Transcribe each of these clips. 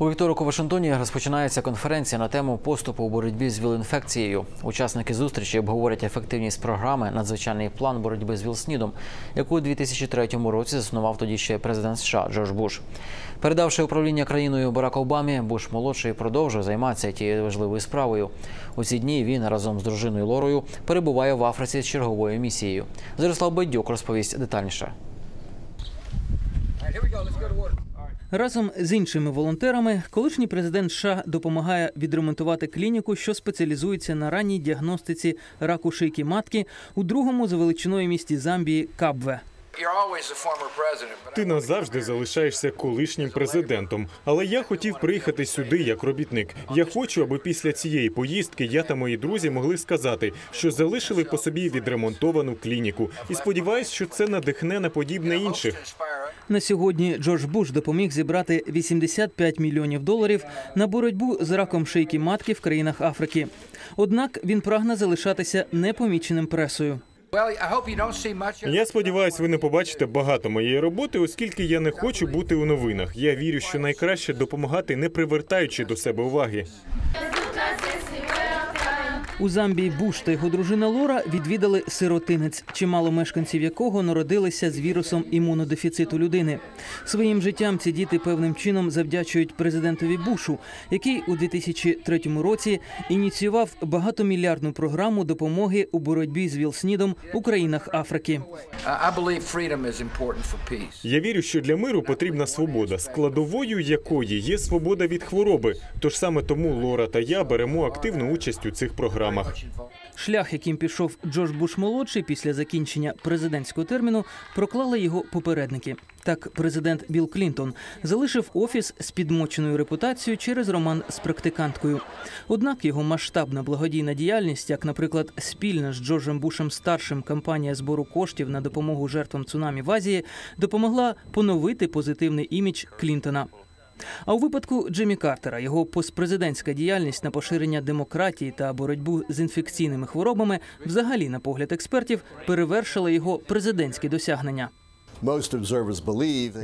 У вівторок у Вашингтоні розпочинається конференція на тему поступу у боротьбі з ВІЛ-інфекцією. Учасники зустрічі обговорять ефективність програми Надзвичайний план боротьби з ВІЛ-СНІДом, яку у 2003 році заснував тоді ще президент США Джордж Буш. Передавши управління країною Бараку Обамі, Буш молодший продовжує займатися тією важливою справою. У ці дні він разом з дружиною Лорою перебуває в Африці з черговою місією. Зарослав Байдюк розповість детальніше. Разом з іншими волонтерами, колишній президент США допомагає відремонтувати клініку, що спеціалізується на ранній діагностиці раку шийки матки у другому за величиною місті Замбії Кабве. Ти назавжди залишаєшся колишнім президентом. Але я хотів приїхати сюди як робітник. Я хочу, аби після цієї поїздки я та мої друзі могли сказати, що залишили по собі відремонтовану клініку. І сподіваюсь, що це надихне на подібне інших. На сьогодні Джордж Буш допоміг зібрати 85 мільйонів доларів на боротьбу з раком шийки матки в країнах Африки. Однак він прагне залишатися непоміченим пресою. Я сподіваюся, ви не побачите багато моєї роботи, оскільки я не хочу бути у новинах. Я вірю, що найкраще допомагати, не привертаючи до себе уваги. У Замбії Буш та його дружина Лора відвідали сиротинець, чимало мешканців якого народилися з вірусом імунодефіциту людини. Своїм життям ці діти певним чином завдячують президентові Бушу, який у 2003 році ініціював багатомільярдну програму допомоги у боротьбі з ВІЛ-СНІДом у країнах Африки. Я вірю, що для миру потрібна свобода, складовою якої є свобода від хвороби. Тож саме тому Лора та я беремо активну участь у цих програмах. Шлях, яким пішов Джордж Буш молодший після закінчення президентського терміну, проклали його попередники. Так, президент Білл Клінтон залишив офіс з підмоченою репутацією через роман з практиканткою. Однак його масштабна благодійна діяльність, як, наприклад, спільна з Джорджем Бушем старшим кампанія збору коштів на допомогу жертвам цунамі в Азії, допомогла поновити позитивний імідж Клінтона. А у випадку Джиммі Картера його постпрезидентська діяльність на поширення демократії та боротьбу з інфекційними хворобами, взагалі, на погляд експертів, перевершила його президентські досягнення.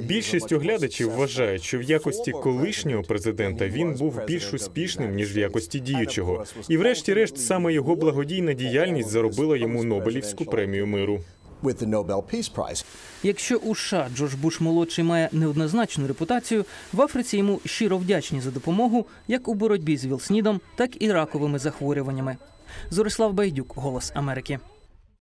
Більшість оглядачів вважають, що в якості колишнього президента він був більш успішним ніж в якості діючого. І, врешті-решт, саме його благодійна діяльність заробила йому Нобелівську премію миру. Якщо у США Джордж Буш молодший має неоднозначну репутацію, в Африці йому щиро вдячні за допомогу як у боротьбі з ВІЛ-СНІДом, так і раковими захворюваннями. Зорислав Байдюк, Голос Америки.